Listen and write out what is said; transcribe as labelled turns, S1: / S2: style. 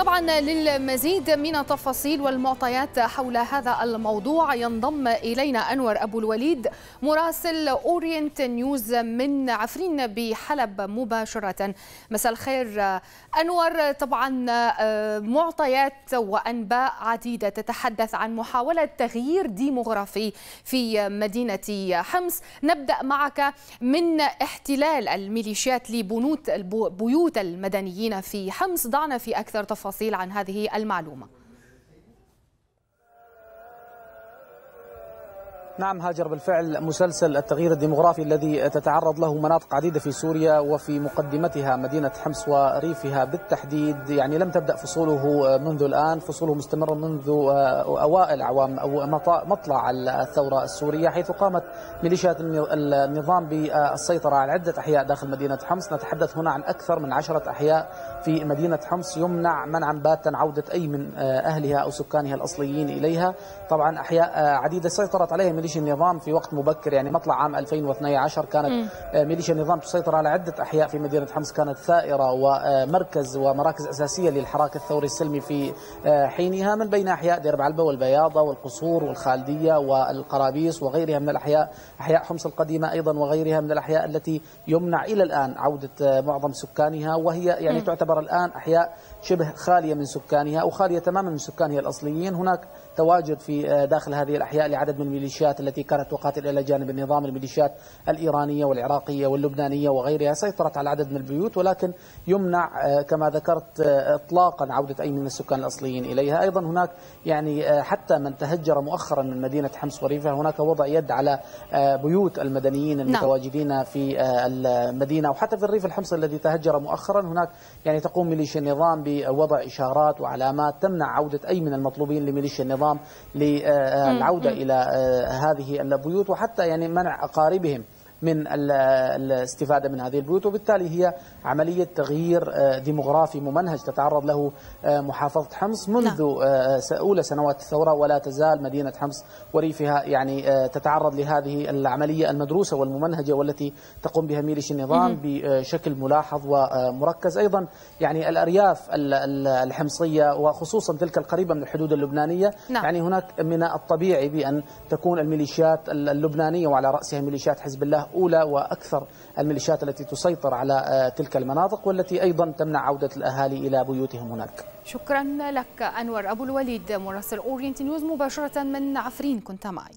S1: طبعا للمزيد من التفاصيل والمعطيات حول هذا الموضوع ينضم إلينا أنور أبو الوليد مراسل أورينت نيوز من عفرين بحلب مباشرة. مساء الخير أنور. طبعا معطيات وأنباء عديدة تتحدث عن محاولة تغيير ديموغرافي في مدينة حمص. نبدأ معك من احتلال الميليشيات لبيوت بيوت المدنيين في حمص. ضعنا في أكثر تفاصيل. عن هذه المعلومة.
S2: نعم هاجر بالفعل مسلسل التغيير الديمغرافي الذي تتعرض له مناطق عديدة في سوريا وفي مقدمتها مدينة حمص وريفها بالتحديد. يعني لم تبدأ فصوله منذ الآن. فصوله مستمرة منذ أوائل أعوام أو مطلع الثورة السورية حيث قامت ميليشيات النظام بالسيطرة على عدة أحياء داخل مدينة حمص. نتحدث هنا عن أكثر من عشرة أحياء في مدينة حمص يمنع منعا باتا عودة أي من أهلها أو سكانها الأصليين إليها. طبعا أحياء عديدة سيطرت عليها ميليشيا النظام في وقت مبكر يعني مطلع عام 2012 كانت ميليشيا النظام تسيطر على عدة أحياء في مدينة حمص كانت ثائرة ومركز ومراكز أساسية للحراك الثوري السلمي في حينها من بين أحياء دير بعلبة والبياضة والقصور والخالدية والقرابيس وغيرها من الأحياء أحياء حمص القديمة أيضا وغيرها من الأحياء التي يمنع إلى الآن عودة معظم سكانها وهي يعني م. تعتبر الآن أحياء شبه خالية من سكانها أو خالية تماما من سكانها الأصليين هناك تواجد في داخل هذه الأحياء لعدد من الميليشيات التي كانت تقاتل إلى جانب النظام الميليشيات الإيرانية والعراقية واللبنانية وغيرها سيطرت على عدد من البيوت ولكن يمنع كما ذكرت إطلاقا عودة أي من السكان الأصليين إليها. أيضا هناك يعني حتى من تهجر مؤخرا من مدينة حمص وريفها هناك وضع يد على بيوت المدنيين المتواجدين في المدينة وحتى في الريف الحمص الذي تهجر مؤخرا. هناك يعني تقوم ميليشيا النظام بوضع إشارات وعلامات تمنع عودة أي من المطلوبين لميليشيا النظام للعودة إلى هذه البيوت وحتى يعني منع أقاربهم. من الاستفادة من هذه البيوت وبالتالي هي عملية تغيير ديمغرافي ممنهج تتعرض له محافظة حمص منذ أولى سنوات الثورة ولا تزال مدينة حمص وريفها يعني تتعرض لهذه العملية المدروسة والممنهجة والتي تقوم بها ميليشيا النظام بشكل ملاحظ ومركز. أيضا يعني الأرياف الحمصية وخصوصا تلك القريبة من الحدود اللبنانية نعم. يعني هناك من الطبيعي بأن تكون الميليشيات اللبنانية وعلى رأسها ميليشيات حزب الله أولى وأكثر الميليشيات التي تسيطر على تلك المناطق والتي أيضا تمنع عودة الأهالي إلى بيوتهم هناك.
S1: شكرا لك أنور أبو الوليد مراسل أورينت نيوز مباشرة من عفرين كنت معي.